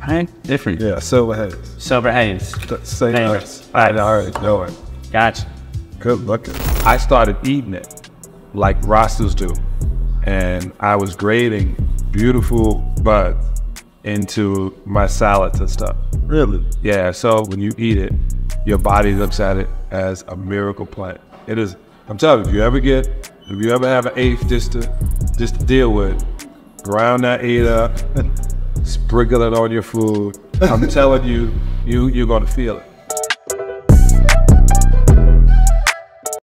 Right? Different. Yeah, silver haze. Silver haze. Say Flavors. I already know it. Gotcha. Good looking. I started eating it like Rastas do. And I was grating beautiful buds into my salads and stuff. Really? Yeah, so when you eat it, your body looks at it as a miracle plant. It is, I'm telling you, if you ever get, if you ever have an eighth just to, just to deal with, ground that eight up, sprinkle it on your food. I'm telling you, you, you're gonna feel it.